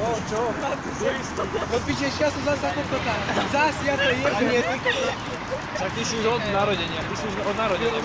Čo, čo? No piče, ja som zase ako kota. Zas ja to jebne. Však ty si už od narodenia, ty si už od narodenia.